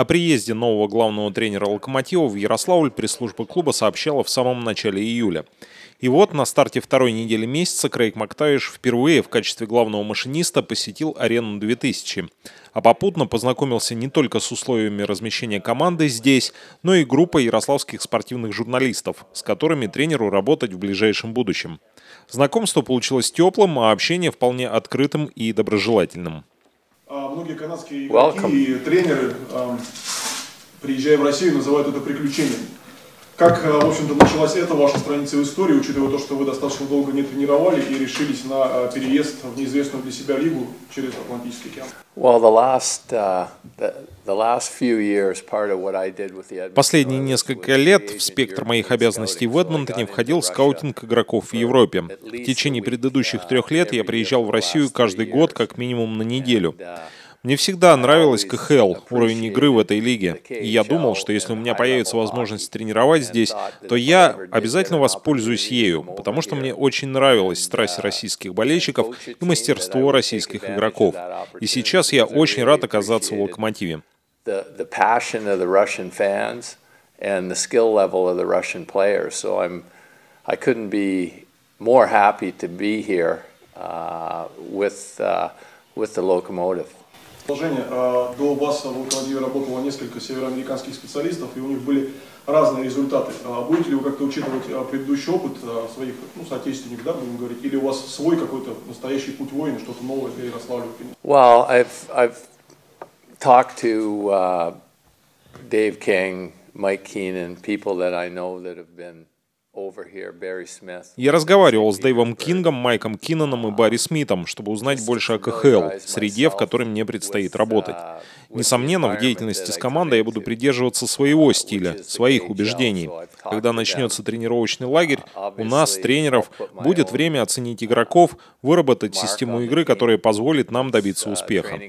О приезде нового главного тренера «Локомотива» в Ярославль пресс-служба клуба сообщала в самом начале июля. И вот на старте второй недели месяца Крейг Мактавиш впервые в качестве главного машиниста посетил арену 2000. А попутно познакомился не только с условиями размещения команды здесь, но и группой ярославских спортивных журналистов, с которыми тренеру работать в ближайшем будущем. Знакомство получилось теплым, а общение вполне открытым и доброжелательным. А, многие канадские игроки Welcome. и тренеры, приезжая в Россию, называют это приключением. Как, в общем-то, началась эта ваша страница в истории, учитывая то, что вы достаточно долго не тренировали и решились на переезд в неизвестную для себя лигу через Атлантический океан? Последние несколько лет в спектр моих обязанностей в Эдмонтоне входил скаутинг игроков в Европе. В течение предыдущих трех лет я приезжал в Россию каждый год как минимум на неделю. Мне всегда нравилась КХЛ, уровень игры в этой лиге. И я думал, что если у меня появится возможность тренировать здесь, то я обязательно воспользуюсь ею, потому что мне очень нравилась страсть российских болельщиков и мастерство российских игроков. И сейчас я очень рад оказаться в «Локомотиве». and the skill level of the Russian players. So I'm, I couldn't be more happy to be here uh, with, uh, with the locomotive. Положение. До вас в Локомотиве работало несколько североамериканских специалистов, и у них были разные результаты. Будете ли вы как-то учитывать предыдущий опыт своих ну, соотечественников, да, будем говорить, или у вас свой какой-то настоящий путь воина, что-то новое для Ярославля? Well, I've, I've talked to uh, Dave King, Mike Keenan, people that I know that have been я разговаривал с Дэйвом Кингом, Майком Кинноном и Барри Смитом, чтобы узнать больше о КХЛ, среде, в которой мне предстоит работать. Несомненно, в деятельности с командой я буду придерживаться своего стиля, своих убеждений. Когда начнется тренировочный лагерь, у нас, тренеров, будет время оценить игроков, выработать систему игры, которая позволит нам добиться успеха.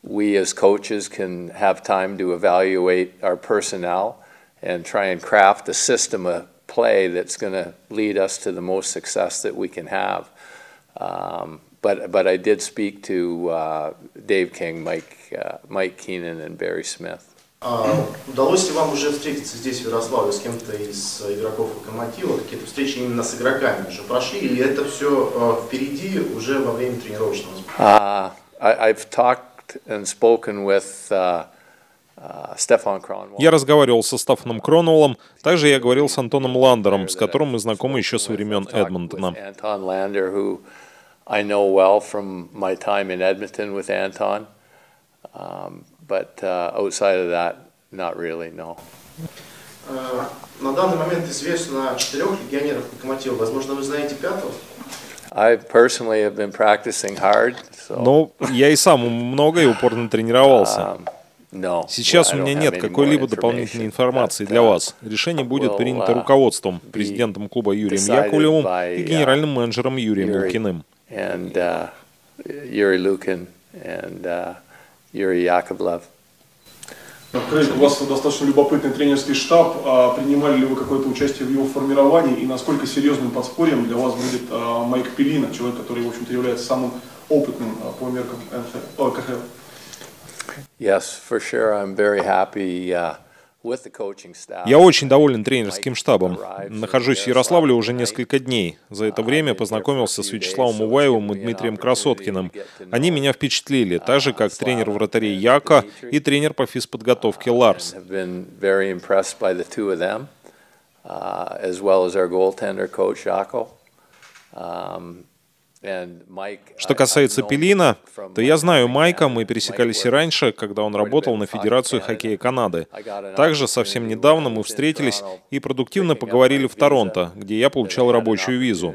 We as coaches can have time to evaluate our personnel and try and craft a system of play that's going to lead us to the most success that we can have. Um, but, but I did speak to uh, Dave King, Mike, uh, Mike Keenan, and Barry Smith. А, удалось ли вам уже встретиться здесь, в Ярославле, с кем-то из игроков Локомотива? Какие-то встречи именно с игроками уже прошли? Или это все uh, впереди уже во время тренировочного? Uh, I, I've talked and spoken with uh, я разговаривал со Стефаном Кронуэллом, также я говорил с Антоном Ландером, с которым мы знакомы еще со времен Эдмонтона. I know well from my time in Edmonton with Anton, um, but uh, outside of that, not really, no. На данный момент известно четырех легионеров Локомотива. Возможно, вы знаете пятого? I personally have been practicing hard. So. Ну, я и сам много и упорно тренировался. Um, Сейчас у меня нет какой-либо дополнительной информации для uh, вас. Решение будет принято uh, руководством, президентом клуба Юрием Яковлевым и uh, генеральным менеджером Юрием Лукиным. Яковлев. Крейг, у вас достаточно любопытный тренерский штаб. А принимали ли вы какое-то участие в его формировании? И насколько серьезным подспорьем для вас будет Майк Пелина, человек, который, в общем-то, является самым опытным по меркам КХЛ? Yes, for sure. I'm very happy. Uh, я очень доволен тренерским штабом. Нахожусь в Ярославле уже несколько дней. За это время познакомился с ВячеславомУваевым и Дмитрием Красоткиным. Они меня впечатлили, так же, как тренер вратарей Яка и тренер по физподготовке Ларс. Что касается Пелина, то я знаю Майка, мы пересекались и раньше, когда он работал на Федерацию хоккея Канады. Также совсем недавно мы встретились и продуктивно поговорили в Торонто, где я получал рабочую визу.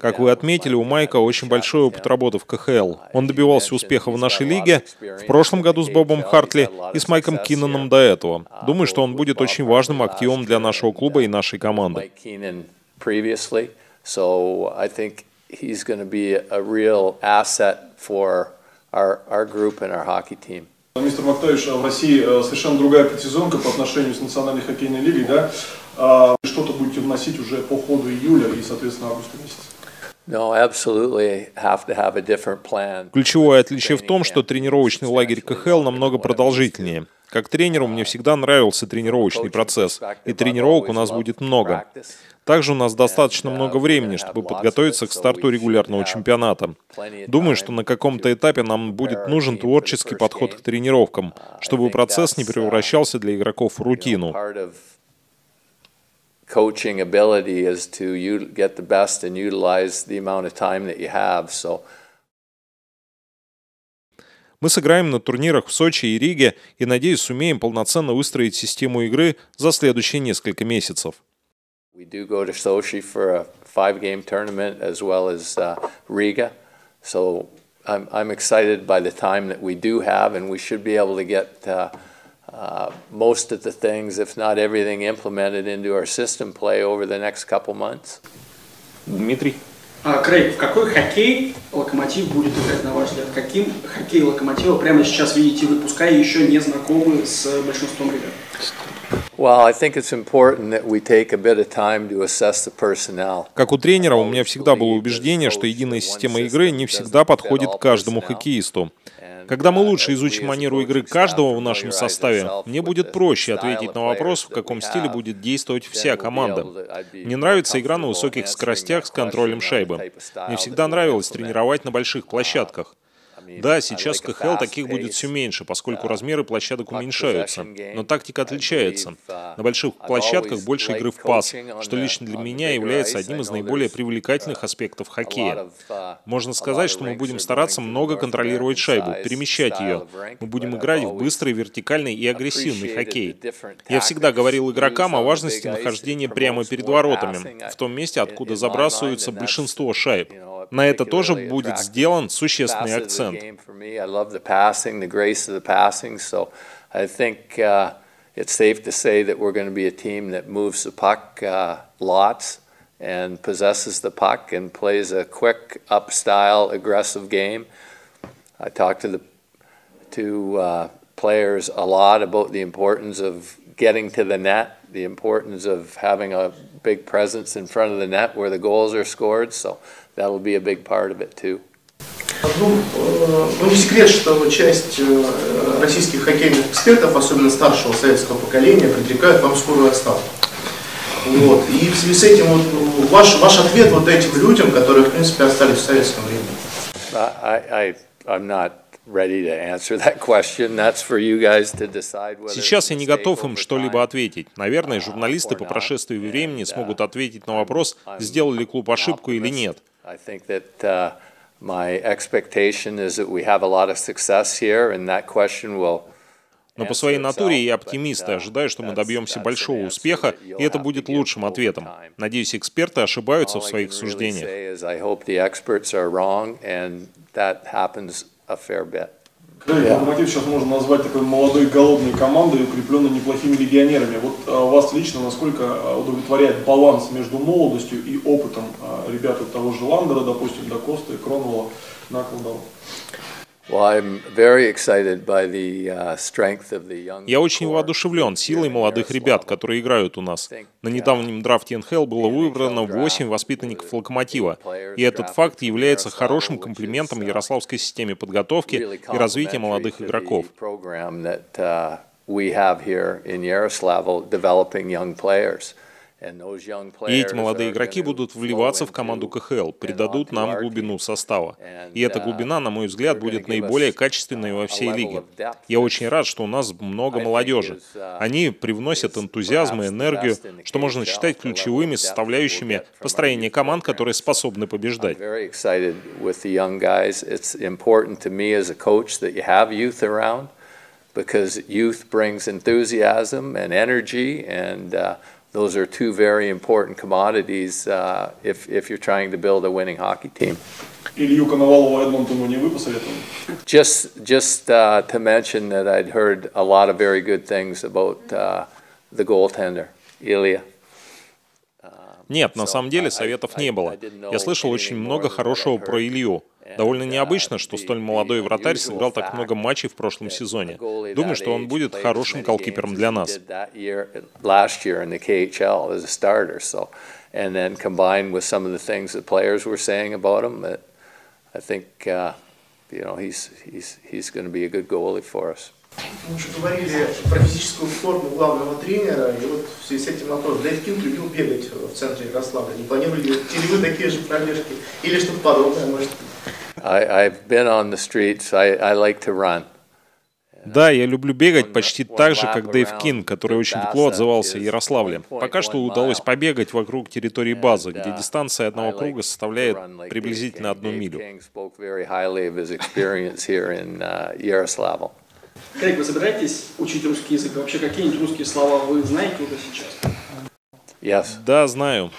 Как вы отметили, у Майка очень большой опыт работы в КХЛ. Он добивался успеха в нашей лиге, в прошлом году с Бобом Хартли и с Майком Кинноном до этого. Думаю, что он будет очень важным активом для нашего клуба и нашей команды. So I think he's going to be a real asset for our, our group and our hockey team. Мистер Мактавиш, в России совершенно другая предсезонка по отношению с Национальной хоккейной лигой, да? Что-то будете вносить уже по ходу июля и, соответственно, августа месяца? Ключевое отличие в том, что тренировочный лагерь КХЛ намного продолжительнее. Как тренеру мне всегда нравился тренировочный процесс, и тренировок у нас будет много. Также у нас достаточно много времени, чтобы подготовиться к старту регулярного чемпионата. Думаю, что на каком-то этапе нам будет нужен творческий подход к тренировкам, чтобы процесс не превращался для игроков в рутину. coaching ability is to get the best and utilize the amount of time that you have. So мы сыграем на турнирах в Сочи и Риге и, надеюсь, сумеем полноценно выстроить систему игры за следующие несколько месяцев. We do go to Sochi for a five-game tournament as well as uh, Riga. So I'm, I'm excited by the time that we do have, and we should be able to get uh, uh, most of the things, if not everything, implemented into our system play over the next couple months. Дмитрий? А, Крейг, в какой хоккей Локомотив будет играть, на ваш взгляд? Каким хоккей Локомотива прямо сейчас видите вы, пускай еще не знакомы с большинством ребят? Как у тренера, у меня всегда было убеждение, что единая система игры не всегда подходит каждому хоккею. Когда мы лучше изучим манеру игры каждого в нашем составе, мне будет проще ответить на вопрос, в каком стиле будет действовать вся команда. Мне нравится игра на высоких скоростях с контролем шайбы. Мне всегда нравилось тренировать на больших площадках. Да, сейчас в КХЛ таких будет все меньше, поскольку размеры площадок уменьшаются. Но тактика отличается. На больших площадках больше игры в пас, что лично для меня является одним из наиболее привлекательных аспектов хоккея. Можно сказать, что мы будем стараться много контролировать шайбу, перемещать ее. Мы будем играть в быстрый, вертикальный и агрессивный хоккей. Я всегда говорил игрокам о важности нахождения прямо перед воротами, в том месте, откуда забрасываются большинство шайб. На это тоже будет сделан существенный акцент. it's safe to say that we're going to be a team that moves the puck uh, lots and possesses the puck and plays a quick, up style, aggressive game. I talked to the to uh, players a lot about the importance of getting to the net, the importance of having a big presence in front of the net where the goals are scored. So that'll be a big part of it too. Ну, ну, не секрет, что часть российских хоккейных экспертов, особенно старшего советского поколения, предрекают вам скорую отставку. Вот. И в связи с этим вот, ну, ваш, ваш ответ вот этим людям, которые, в принципе, остались в советском времени. I, I, I'm not Сейчас я не готов им что-либо ответить. Наверное, uh, журналисты по прошествии времени uh, смогут ответить на вопрос, сделал ли клуб ошибку или нет. Uh, но по своей натуре я оптимист и ожидаю, что мы добьемся большого успеха, и это будет лучшим ответом. Надеюсь, эксперты ошибаются в своих суждениях a fair bit. Да, yeah. Локомотив сейчас можно назвать такой молодой голодной командой, укрепленной неплохими легионерами. Вот а, вас лично насколько а, удовлетворяет баланс между молодостью и опытом а, ребят от того же Ландера, допустим, до Коста, Кронвелла, Наклдала? Uh, Я очень воодушевлен силой молодых ребят, которые играют у нас. На недавнем драфте НХЛ было выбрано 8 воспитанников «Локомотива», и этот факт является хорошим комплиментом Ярославской системе подготовки и развития молодых игроков. we have here in Yaroslavl developing young players. И эти молодые игроки будут вливаться в команду КХЛ, придадут нам глубину состава. И эта uh, глубина, на мой взгляд, будет наиболее качественной во всей лиге. Я очень рад, что у нас много молодежи. Uh, Они привносят энтузиазм и энергию, что можно считать ключевыми составляющими построения команд, которые способны побеждать. because youth brings enthusiasm and energy and uh, those are two very important commodities uh, if, if you're trying to build a winning hockey team. Илью Коновалова Эдмонтону не вы посоветовали? Just, just uh, to mention that I'd heard a lot of very good things about uh, the goaltender, Ilya. Нет, на самом деле советов не было. Я слышал очень много хорошего про Илью. Довольно необычно, что столь молодой вратарь сыграл так много матчей в прошлом сезоне. Думаю, что он будет хорошим голкипером для нас. And then combined with some of the things that players were saying about him, I think, uh, you know, he's, he's, he's going to be a good goalie for us. Мы уже говорили про физическую форму главного тренера, и вот в связи с этим вопрос. Дэйв Кинг любил бегать в центре Ярославля. Не планируете ли вы такие же пробежки? Или что-то подобное, может? I, I've been on the streets. I, I like to run. Да, я люблю бегать почти так же, как Дэйв Кин, который очень тепло отзывался Ярославле. Пока что удалось побегать вокруг территории базы, где дистанция одного круга составляет приблизительно одну милю. Крейг, вы собираетесь учить русский язык? Вообще какие-нибудь русские слова вы знаете уже сейчас? Yes. Да, знаю.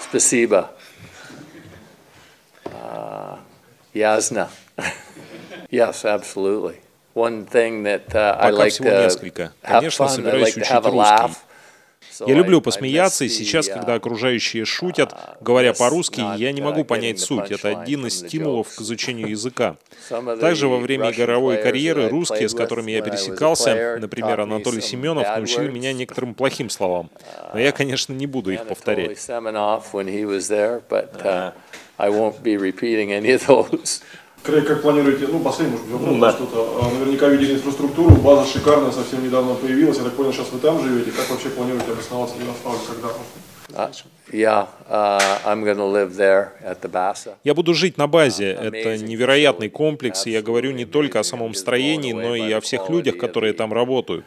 Спасибо. Uh, ясно. yes, absolutely. One thing that uh, I like всего несколько. Конечно, собираюсь учить русский. Я люблю посмеяться, и сейчас, когда окружающие шутят, говоря по-русски, я не могу понять суть. Это один из стимулов к изучению языка. Также во время игровой карьеры русские, с которыми я пересекался, например, Анатолий Семенов, научили меня некоторым плохим словам. Но я, конечно, не буду их повторять. Крейг, как планируете, ну, последний, может быть, вопрос, ну, да. что-то, а, наверняка видели инфраструктуру, база шикарная, совсем недавно появилась, я так понял, сейчас вы там живете, как вообще планируете обосноваться в Ярославле, когда? А, Uh. Я буду жить на базе. Это невероятный комплекс, и я говорю не только о самом строении, но и о всех людях, которые там работают.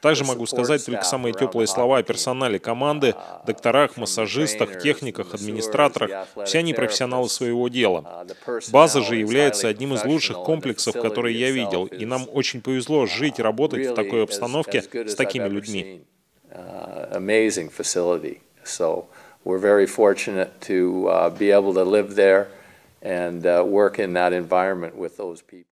Также могу сказать только самые теплые слова о персонале команды, uh, докторах, массажистах, техниках, администраторах. Все они профессионалы своего дела. Uh, База же является одним из лучших комплексов, которые я видел, и нам очень повезло жить и работать в такой обстановке с такими такими людьми. Uh, amazing facility. So we're very fortunate to uh, be able to live there and uh, work in that environment with those people.